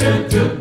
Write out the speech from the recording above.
Spirit